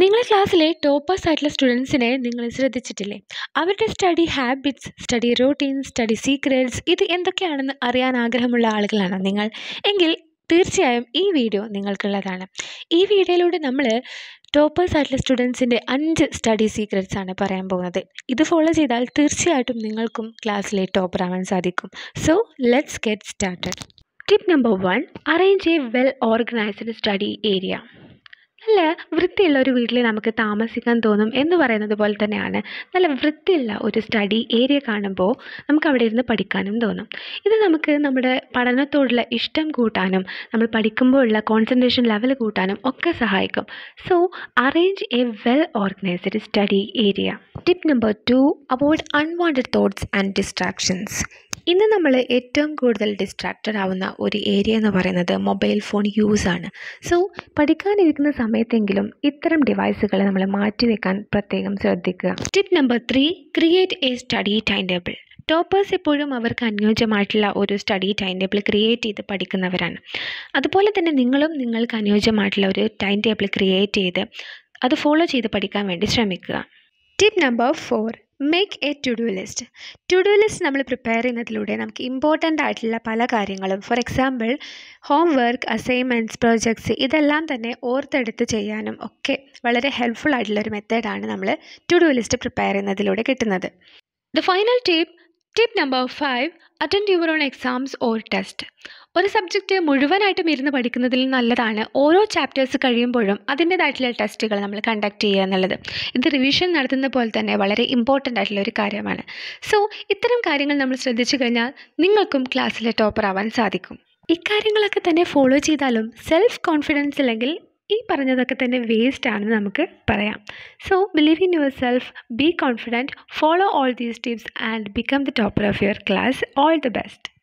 നിങ്ങളുടെ ക്ലാസ്സിലെ ടോപ്പേഴ്സ് ആയിട്ടുള്ള സ്റ്റുഡൻസിനെ നിങ്ങൾ ശ്രദ്ധിച്ചിട്ടില്ലേ? അവരുടെ study habits study routine study secrets ഇത് എന്തൊക്കെയാണെന്ന് അറിയാൻ ആഗ്രഹമുള്ള ആളുകളാണ് നിങ്ങൾ. എങ്കിൽ തീർച്ചയായും ഈ വീഡിയോ നിങ്ങൾക്കുള്ളതാണ്. ഈ വീഡിയോയിലൂടെ നമ്മൾ ടോപ്പേഴ്സ് ആയിട്ടുള്ള സ്റ്റുഡൻസിന്റെ അഞ്ച് സ്റ്റഡി സീക്രറ്റ്സ് ആണ് പറയാൻ പോകുന്നത്. ഇത് ഫോളോ ചെയ്താൽ തീർച്ചയായിട്ടും നിങ്ങൾക്കും ക്ലാസ്സിലെ ടോപ്പർ ആവാൻ സാധിക്കും. So let's get started tip number one arrange a well organised study area നല്ല വൃത്തിയുള്ള ഒരു വീട്ടിൽ നമുക്ക് താമസിക്കാൻ തോന്നും എന്ന് പറയുന്നത് പോലെ തന്നെയാണ്. നല്ല വൃത്തിയുള്ള ഒരു സ്റ്റഡി ഏരിയ കാണുമ്പോൾ നമുക്ക് അവിടെ ഇരുന്ന് പഠിക്കാനും തോന്നും. ഇത് നമുക്ക് നമ്മുടെ പഠനത്തോടുള്ള ഇഷ്ടം കൂട്ടാനും നമ്മൾ പഠിക്കുമ്പോഴുള്ള കോൺസെൻട്രേഷൻ ലെവൽ കൂട്ടാനും ഒക്കെ സഹായിക്കും. So arrange a well organised study area tip number two avoid unwanted thoughts and distractions ഇന്ന് നമ്മൾ ഏറ്റവും കൂടുതൽ ഡിസ്ട്രാക്റ്റഡ് ആവുന്ന ഒരു ഏരിയ എന്ന് പറയുന്നത് മൊബൈൽ ഫോൺ യൂസ് ആണ്. സോ പഠിക്കാനിരിക്കുന്ന സമയത്തെങ്കിലും ഇത്തരം ഡിവൈസുകളെ നമ്മൾ മാറ്റിവെക്കാൻ പ്രത്യേകം ശ്രദ്ധിക്കുക. Tip number three create a study time table toppers എപ്പോഴും അവർക്ക് അനുയോജ്യമായിട്ടുള്ള ഒരു സ്റ്റഡി ടൈം ടേബിൾ ക്രിയേറ്റ് ചെയ്ത് പഠിക്കുന്നവരാണ്. അതുപോലെ തന്നെ നിങ്ങളും നിങ്ങൾക്ക് അനുയോജ്യമായിട്ടുള്ള ഒരു ടൈം ടേബിൾ ക്രിയേറ്റ് ചെയ്ത് അത് ഫോളോ ചെയ്ത് പഠിക്കാൻ വേണ്ടി ശ്രമിക്കുക. Tip number four make a to do list to do list നമ്മൾ പ്രിപ്പയർ ചെയ്യുന്നതിലൂടെ നമുക്ക് ഇമ്പോർട്ടന്റ് ആയിട്ടുള്ള പല കാര്യങ്ങളും for example homework assignments projects ഇതെല്ലാം തന്നെ ഓർത്തെടുത്ത് ചെയ്യാനും ഒക്കെ വളരെ ഹെൽപ്ഫുൾ ആയിട്ടുള്ള ഒരു മെത്തേഡാണ് നമ്മൾ ടു ഡു ലിസ്റ്റ് പ്രിപ്പയർ ചെയ്യുന്നതിലൂടെ കിട്ടുന്നത്. The final tip tip number five attend your own exams or test ഒരു സബ്ജക്റ്റ് മുഴുവനായിട്ടും ഇരുന്ന് പഠിക്കുന്നതിൽ നല്ലതാണ്. ഓരോ ചാപ്റ്റേഴ്സ് കഴിയുമ്പോഴും അതിന്റേതായിട്ടുള്ള ടെസ്റ്റുകൾ നമ്മൾ കണ്ടക്ട് ചെയ്യുക എന്നുള്ളത്. ഇത് റിവിഷൻ നടത്തുന്ന പോലെ തന്നെ വളരെ ഇമ്പോർട്ടന്റ് ആയിട്ടുള്ള ഒരു കാര്യമാണ്. സോ ഇത്തരം കാര്യങ്ങൾ നമ്മൾ ശ്രദ്ധിച്ചു കഴിഞ്ഞാൽ നിങ്ങൾക്കും ക്ലാസ്സിലെ ടോപ്പർ ആവാൻ സാധിക്കും. ഇക്കാര്യങ്ങളൊക്കെ തന്നെ ഫോളോ ചെയ്താലും സെൽഫ് കോൺഫിഡൻസ് ഇല്ലെങ്കിൽ ഈ പറഞ്ഞതൊക്കെ തന്നെ വേസ്റ്റ് ആണെന്ന് നമുക്ക് പറയാം. So believe in yourself be confident follow all these tips and become the topper of your class all the best